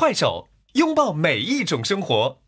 快手拥抱每一种生活。